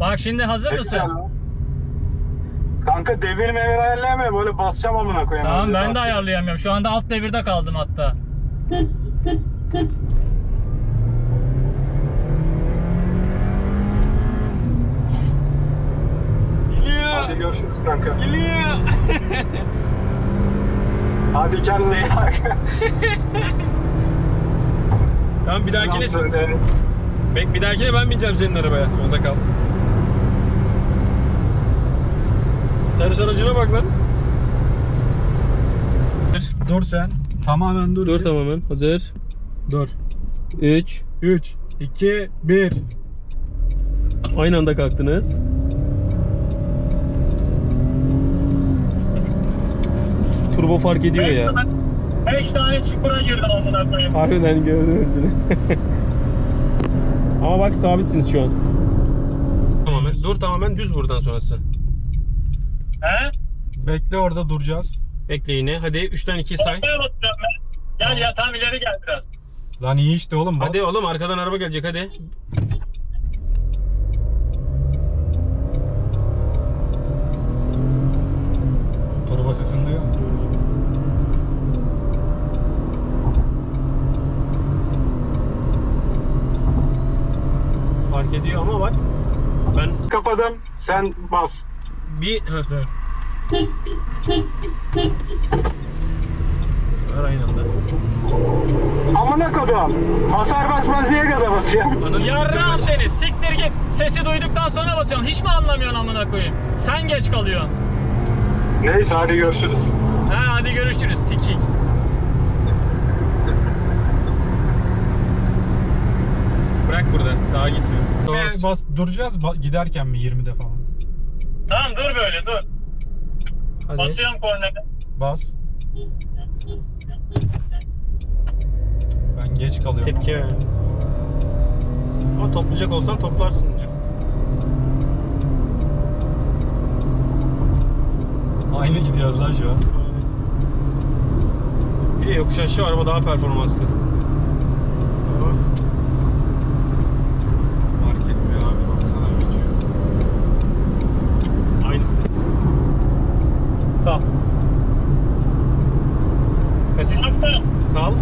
Bak şimdi hazır Hepsi mısın? ya. Kanka devir mevir ayarlayamıyorum. Böyle basacağım amına koyayım. Tamam ben de basacağım. ayarlayamıyorum. Şu anda alt devirde kaldım hatta. Hadi Geliyor. görüşürüz kanka. Geliyor. Hadi kendine iyi bak. Tamam bir dahakine. Bek bir dahakine ben bineceğim senin arabaya. Solda kal. Servis aracına bak lan. Dur sen. Tamamen dur. Dur tamamen. Hazır. Dur. 3. 3, 2, 1. Aynı anda kalktınız. Turbo fark ediyor ya. 5 tane çukura girdim amına koyayım. Harbiden gördüm hepsini. Ama bak sabitsiniz şu an. Tamamen. Dur tamamen düz buradan sonrası. He? Bekle orada duracağız. Bekle yine. Hadi 3'ten 2 say. Ortaya oturuyorum ben. Gel yatağım ileri gel biraz. Lan iyi işte oğlum bas. Hadi oğlum arkadan araba gelecek hadi. Turbo sesini duyuyor musun? Fark ediyor ama bak. Ben Kapadım. Sen bas. Bir... Ha. Ver aynı anda. Amına kodum. Hasar basmaz diye gaza basıyorsun. Ananı Yarrağım seni siktir git. Sesi duyduktan sonra basıyorsun. Hiç mi anlamıyorsun amına koyayım? Sen geç kalıyorsun. Neyse hadi görüşürüz. Ha hadi görüşürüz sikik. Bırak burada. Daha gitmiyor. Bas, duracağız ba- giderken mi 20'de falan? Tamam dur böyle dur. Hadi. Basıyorum kornete. Bas. Ben geç kalıyorum. Tepki ver. Ama toplayacak olsan toplarsın diyor. Aynı gidiyoruz lan şu an. Bir de yokuş aşağı araba daha performanslı. sal. Faz isso. Sal.